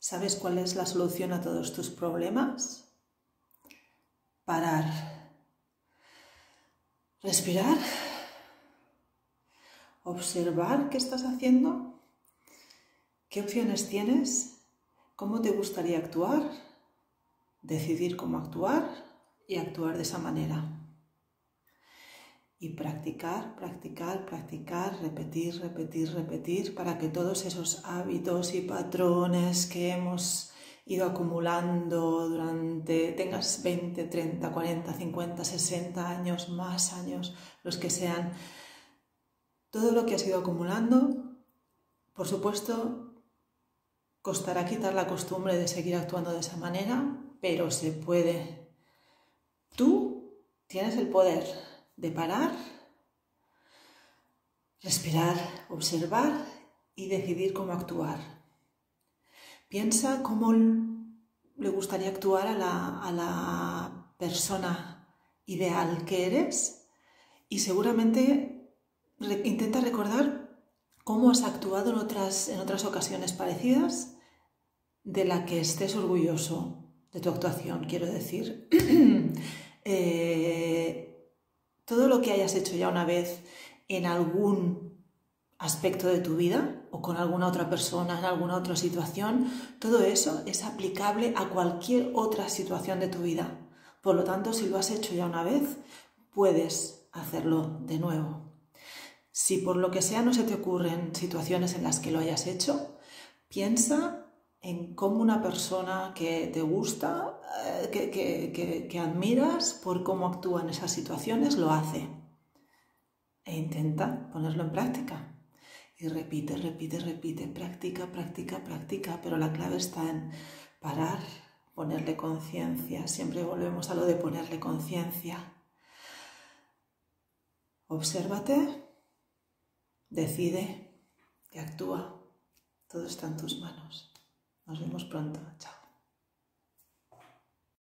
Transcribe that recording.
¿Sabes cuál es la solución a todos tus problemas? Parar. Respirar. Observar qué estás haciendo. ¿Qué opciones tienes? ¿Cómo te gustaría actuar? Decidir cómo actuar y actuar de esa manera y practicar, practicar, practicar, repetir, repetir, repetir, para que todos esos hábitos y patrones que hemos ido acumulando durante, tengas 20, 30, 40, 50, 60 años, más años, los que sean, todo lo que has ido acumulando, por supuesto, costará quitar la costumbre de seguir actuando de esa manera, pero se puede. Tú tienes el poder de parar, respirar, observar y decidir cómo actuar. Piensa cómo le gustaría actuar a la, persona ideal que eres y seguramente intenta recordar cómo has actuado en otras, en otras ocasiones parecidas de la que estés orgulloso de tu actuación, quiero decir. eh, todo lo que hayas hecho ya una vez en algún aspecto de tu vida o con alguna otra persona en alguna otra situación, todo eso es aplicable a cualquier otra situación de tu vida. Por lo tanto, si lo has hecho ya una vez, puedes hacerlo de nuevo. Si por lo que sea no se te ocurren situaciones en las que lo hayas hecho, piensa en cómo una persona que te gusta, eh, que, admiras por cómo actúa en esas situaciones, lo hace. E intenta ponerlo en práctica. Y repite, repite, repite, práctica, práctica, práctica, pero la clave está en parar, ponerle conciencia. Siempre volvemos a lo de ponerle conciencia. Obsérvate, decide y actúa. Todo está en tus manos. Nos vemos pronto. Chao.